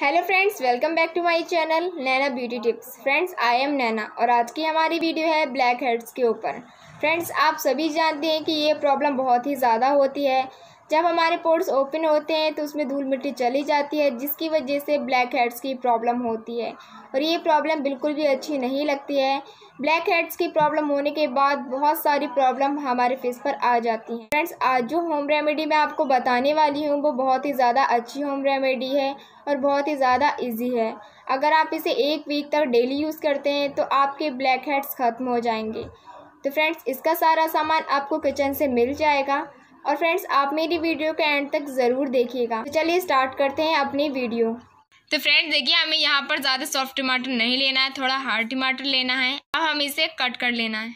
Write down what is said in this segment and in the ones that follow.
Hello friends welcome back to my channel Naina beauty tips friends I am Naina और आज की हमारी video है ब्लैक हेड्स के ऊपर। फ्रेंड्स आप सभी जानते हैं कि ये प्रॉब्लम बहुत ही ज़्यादा होती है। जब हमारे पोर्ट्स ओपन होते हैं तो उसमें धूल मिट्टी चली जाती है, जिसकी वजह से ब्लैक हेड्स की प्रॉब्लम होती है। और ये प्रॉब्लम बिल्कुल भी अच्छी नहीं लगती है। ब्लैक हेड्स की प्रॉब्लम होने के बाद बहुत सारी प्रॉब्लम हमारे फेस पर आ जाती हैं। फ्रेंड्स, आज जो होम रेमेडी मैं आपको बताने वाली हूँ, वो बहुत ही ज़्यादा अच्छी होम रेमेडी है और बहुत ही ज़्यादा ईजी है। अगर आप इसे एक वीक तक डेली यूज़ करते हैं तो आपके ब्लैक हेड्स ख़त्म हो जाएँगे। तो फ्रेंड्स, इसका सारा सामान आपको किचन से मिल जाएगा। और फ्रेंड्स आप मेरी वीडियो के एंड तक ज़रूर देखिएगा। तो चलिए स्टार्ट करते हैं अपनी वीडियो तो फ्रेंड्स देखिए, हमें यहाँ पर ज़्यादा सॉफ्ट टमाटर नहीं लेना है, थोड़ा हार्ड टमाटर लेना है। अब हम इसे कट कर लेना है।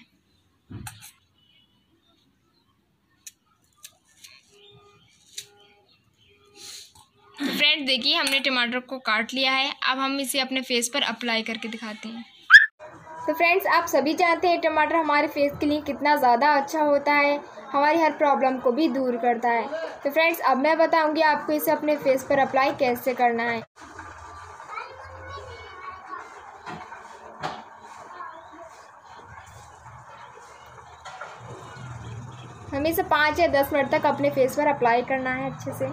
फ्रेंड्स देखिए, हमने टमाटर को काट लिया है। अब हम इसे अपने फेस पर अप्लाई करके दिखाते हैं। तो फ्रेंड्स आप सभी जानते हैं टमाटर हमारे फेस के लिए कितना ज़्यादा अच्छा होता है, हमारी हर प्रॉब्लम को भी दूर करता है। तो फ्रेंड्स अब मैं बताऊँगी आपको इसे अपने फेस पर अप्लाई कैसे करना है। हमें इसे पाँच या दस मिनट तक अपने फेस पर अप्लाई करना है अच्छे से।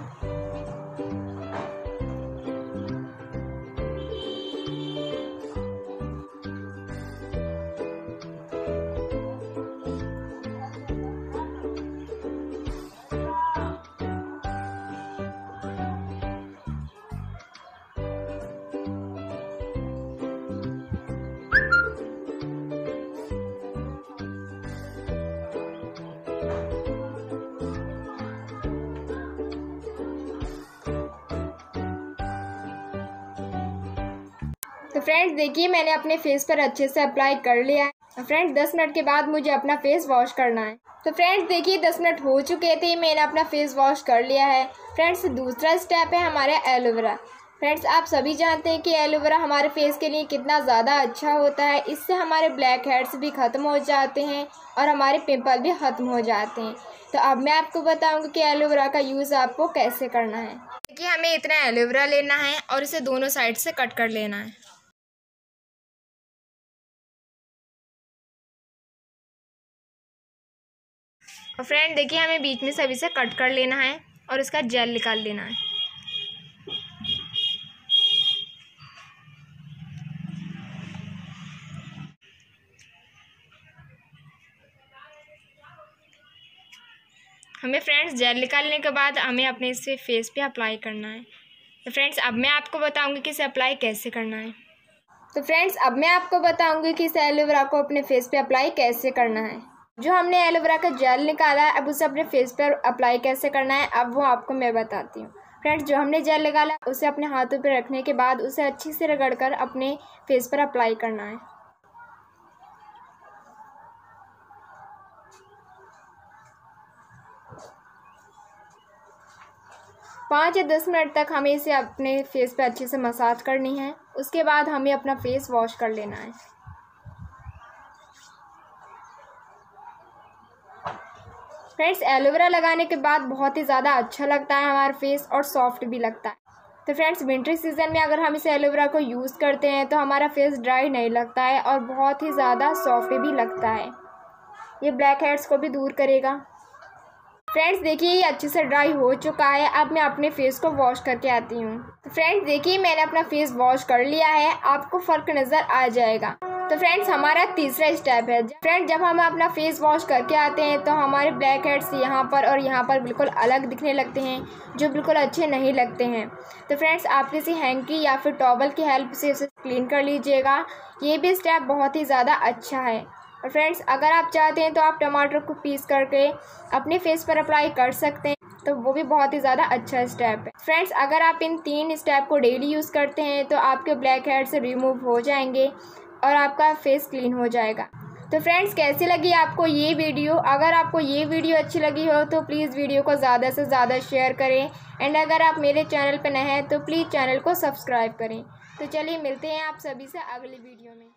तो फ्रेंड्स देखिए, मैंने अपने फेस पर अच्छे से अप्लाई कर लिया है। फ्रेंड्स दस मिनट के बाद मुझे अपना फेस वॉश करना है। तो फ्रेंड्स देखिए, दस मिनट हो चुके थे, मैंने अपना फेस वॉश कर लिया है। फ्रेंड्स दूसरा स्टेप है हमारे एलोवेरा फ्रेंड्स आप सभी जानते हैं कि एलोवेरा हमारे फेस के लिए कितना ज़्यादा अच्छा होता है। इससे हमारे ब्लैक हेड्स भी ख़त्म हो जाते हैं और हमारे पिंपल भी ख़त्म हो जाते हैं। तो अब मैं आपको बताऊँगी कि एलोवेरा का यूज़ आपको कैसे करना है। देखिए, हमें इतना एलोवेरा लेना है और इसे दोनों साइड से कट कर लेना है। और फ्रेंड देखिए हमें बीच में सभी से कट कर लेना है और इसका जेल निकाल लेना है। हमें फ्रेंड्स जेल निकालने के बाद हमें अपने इसे फेस पे अप्लाई करना है। तो फ्रेंड्स अब मैं आपको बताऊँगी कि इसे अप्लाई कैसे करना है। तो फ्रेंड्स अब मैं आपको बताऊँगी कि इस एलोवेरा को अपने फेस पे अप्लाई कैसे करना है। जो हमने एलोवेरा का जेल निकाला है, अब उसे अपने फेस पर अप्लाई कैसे करना है, अब वो आपको मैं बताती हूँ। फ्रेंड्स, जो हमने जेल निकाला, उसे अपने हाथों पर रखने के बाद उसे अच्छे से रगड़ कर अपने फेस पर अप्लाई करना है। पाँच या दस मिनट तक हमें इसे अपने फेस पर अच्छे से मसाज करनी है। उसके बाद हमें अपना फेस वॉश कर लेना है। फ्रेंड्स एलोवेरा लगाने के बाद बहुत ही ज़्यादा अच्छा लगता है हमारा फेस और सॉफ्ट भी लगता है। तो फ्रेंड्स विंटर सीज़न में अगर हम इस एलोवेरा को यूज़ करते हैं तो हमारा फेस ड्राई नहीं लगता है और बहुत ही ज़्यादा सॉफ्ट भी लगता है। ये ब्लैक हेड्स को भी दूर करेगा। फ्रेंड्स देखिए ये अच्छे से ड्राई हो चुका है। अब मैं अपने फेस को वॉश करके आती हूँ। तो फ्रेंड्स देखिए मैंने अपना फेस वॉश कर लिया है। आपको फ़र्क नज़र आ जाएगा। तो फ्रेंड्स हमारा तीसरा स्टेप है। फ्रेंड्स जब हम अपना फेस वॉश करके आते हैं तो हमारे ब्लैक हेड्स यहाँ पर और यहाँ पर बिल्कुल अलग दिखने लगते हैं, जो बिल्कुल अच्छे नहीं लगते हैं। तो फ्रेंड्स आप किसी हैंकी या फिर टॉवल की हेल्प से उसे क्लीन कर लीजिएगा। ये भी स्टेप बहुत ही ज़्यादा अच्छा है। और फ्रेंड्स अगर आप चाहते हैं तो आप टमाटर को पीस करके अपने फेस पर अप्लाई कर सकते हैं। तो वो भी बहुत ही ज़्यादा अच्छा स्टेप है। फ्रेंड्स अगर आप इन तीन स्टेप को डेली यूज़ करते हैं तो आपके ब्लैक हेड्स रिमूव हो जाएँगे। और आपका फेस क्लीन हो जाएगा। तो फ्रेंड्स कैसी लगी आपको ये वीडियो अगर आपको ये वीडियो अच्छी लगी हो तो प्लीज़ वीडियो को ज़्यादा से ज़्यादा शेयर करें। एंड अगर आप मेरे चैनल पर नए हैं तो प्लीज़ चैनल को सब्सक्राइब करें। तो चलिए मिलते हैं आप सभी से अगली वीडियो में।